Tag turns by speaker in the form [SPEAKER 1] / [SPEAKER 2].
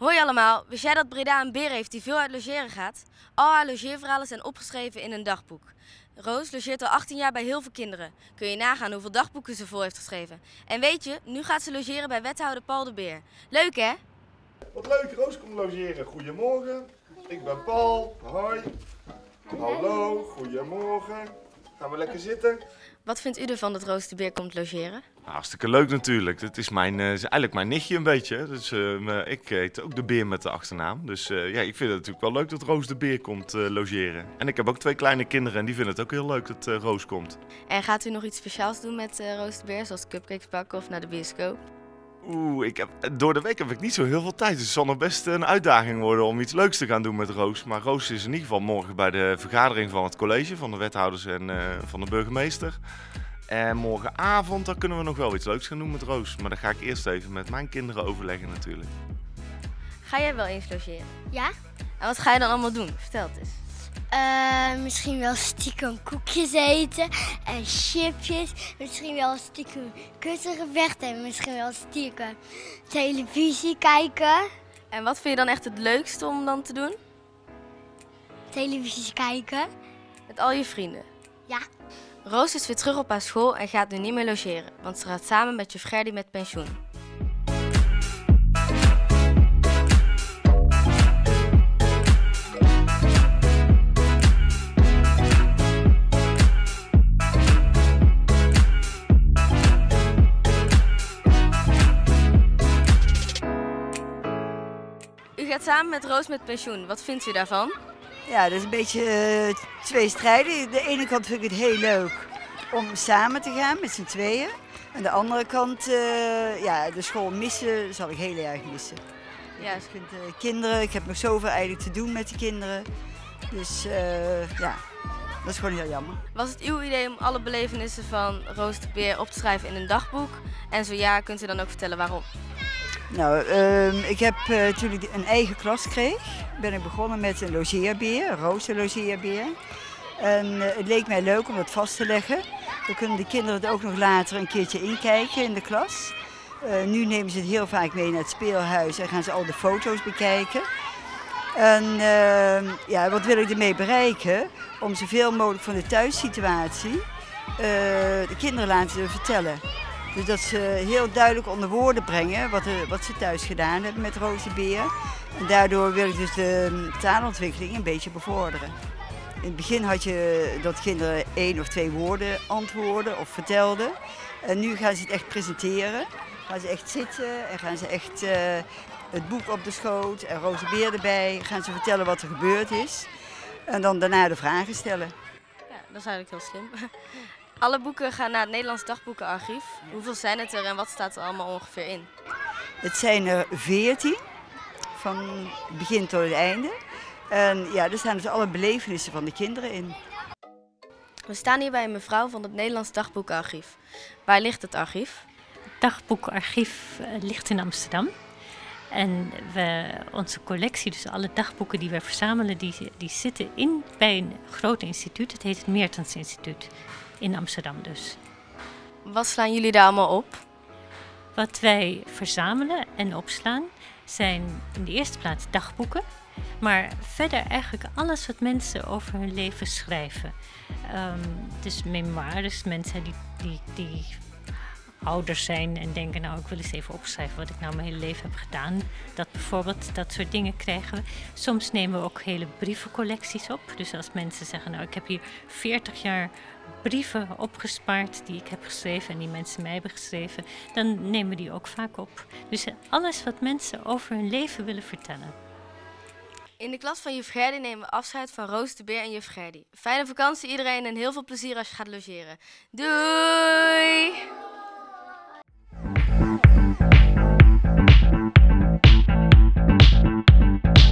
[SPEAKER 1] Hoi allemaal, wist jij dat Breda een beer heeft die veel uit logeren gaat? Al haar logeerverhalen zijn opgeschreven in een dagboek. Roos logeert al 18 jaar bij heel veel kinderen. Kun je nagaan hoeveel dagboeken ze vol heeft geschreven. En weet je, nu gaat ze logeren bij wethouder Paul de Beer. Leuk hè?
[SPEAKER 2] Wat leuk, Roos komt logeren. Goedemorgen, ik ben Paul. Hoi. Hallo, goedemorgen. Gaan we lekker zitten?
[SPEAKER 1] Wat vindt u ervan dat Roos de Beer komt logeren?
[SPEAKER 3] Hartstikke leuk natuurlijk. Het is, mijn, eh, is eigenlijk mijn nichtje een beetje. Dus eh, me- ik heet ook de beer met de achternaam. Dus eh, ja, ik vind het natuurlijk wel leuk dat Roos de beer komt eh, logeren. En ik heb ook twee kleine kinderen en die vinden het ook heel leuk dat eh, Roos komt.
[SPEAKER 1] En gaat u nog iets speciaals doen met eh, Roos de Beer, zoals cupcakes bakken of naar de bioscoop?
[SPEAKER 3] Oeh, ik heb, door de week heb ik niet zo heel veel tijd. Dus het zal nog best een uitdaging worden om iets leuks te gaan doen met Roos. Maar Roos is in ieder geval morgen bij de vergadering van het college, van de wethouders en eh, van de burgemeester. En morgenavond, dan kunnen we nog wel iets leuks gaan doen met Roos. Maar dat ga ik eerst even met mijn kinderen overleggen natuurlijk.
[SPEAKER 1] Ga jij wel eens logeren?
[SPEAKER 4] Ja?
[SPEAKER 1] En wat ga je dan allemaal doen? Vertel het eens.
[SPEAKER 4] Eh, misschien wel stiekem koekjes eten en chipjes. Misschien wel stiekem kussengevechten en misschien wel stiekem televisie kijken.
[SPEAKER 1] En wat vind je dan echt het leukste om dan te doen?
[SPEAKER 4] Televisie kijken.
[SPEAKER 1] Met al je vrienden.
[SPEAKER 4] Ja.
[SPEAKER 1] Roos is weer terug op haar school en gaat nu niet meer logeren, want ze gaat samen met juf Gerdy met pensioen. U gaat samen met Roos met pensioen. Wat vindt u daarvan?
[SPEAKER 5] Ja, dat is een beetje eh, tweestrijdig. De ene kant vind ik het heel leuk om samen te gaan met z'n tweeën. Aan de andere kant, eh, ja, de school missen zal ik heel erg missen.
[SPEAKER 1] Ja,
[SPEAKER 5] Ik vind de kinderen, ik heb nog zoveel eigenlijk te doen met de kinderen. Dus eh, ja, dat is gewoon heel jammer.
[SPEAKER 1] Was het uw idee om alle belevenissen van Roos de Beer op te schrijven in een dagboek? En zo ja, kunt u dan ook vertellen waarom?
[SPEAKER 5] Nou, ehm, ik heb eh, toen ik een eigen klas kreeg, ben ik begonnen met een logeerbeer, een roze logeerbeer. En eh, het leek mij leuk om dat vast te leggen. Dan kunnen de kinderen het ook nog later een keertje inkijken in de klas. Eh, nu nemen ze het heel vaak mee naar het speelhuis en gaan ze al de foto's bekijken. En ehm, ja, wat wil ik ermee bereiken? Om zoveel mogelijk van de thuissituatie de kinderen laten vertellen. Dus dat ze heel duidelijk onder woorden brengen wat, er- wat ze thuis gedaan hebben met Roos de Beer. En daardoor wil ik dus de taalontwikkeling een beetje bevorderen. In het begin had je dat kinderen één of twee woorden antwoorden of vertelden. En nu gaan ze het echt presenteren. Gaan ze echt zitten en gaan ze echt eh, het boek op de schoot en Roos de Beer erbij. Gaan ze vertellen wat er gebeurd is. En dan daarna de vragen stellen.
[SPEAKER 1] Ja, dat is eigenlijk heel slim. Alle boeken gaan naar het Nederlands Dagboekenarchief. Hoeveel zijn het er en wat staat er allemaal ongeveer in?
[SPEAKER 5] Het zijn er veertien, van het begin tot het einde. En ja, er staan dus alle belevenissen van de kinderen in.
[SPEAKER 1] We staan hier bij een mevrouw van het Nederlands Dagboekenarchief. Waar ligt het archief?
[SPEAKER 6] dagboekenarchief eh, ligt in Amsterdam. En we, onze collectie, dus alle dagboeken die we verzamelen, die, die zitten in, bij een groot instituut. Het heet het Meertens Instituut in Amsterdam dus.
[SPEAKER 1] Wat slaan jullie daar allemaal op?
[SPEAKER 6] Wat wij verzamelen en opslaan zijn in de eerste plaats dagboeken. Maar verder eigenlijk alles wat mensen over hun leven schrijven. Ehm, dus memoires, mensen die, die, die ouders zijn en denken, nou ik wil eens even opschrijven wat ik nou mijn hele leven heb gedaan. Dat bijvoorbeeld, dat soort dingen krijgen we. Soms nemen we ook hele brievencollecties op. Dus als mensen zeggen, nou ik heb hier 40 jaar brieven opgespaard die ik heb geschreven en die mensen mij hebben geschreven, dan nemen we die ook vaak op. Dus alles wat mensen over hun leven willen vertellen.
[SPEAKER 1] In de klas van juf Gerdy nemen we afscheid van Roos de Beer en juf Gerdy. Fijne vakantie iedereen en heel veel plezier als je gaat logeren. Doei! Thank you.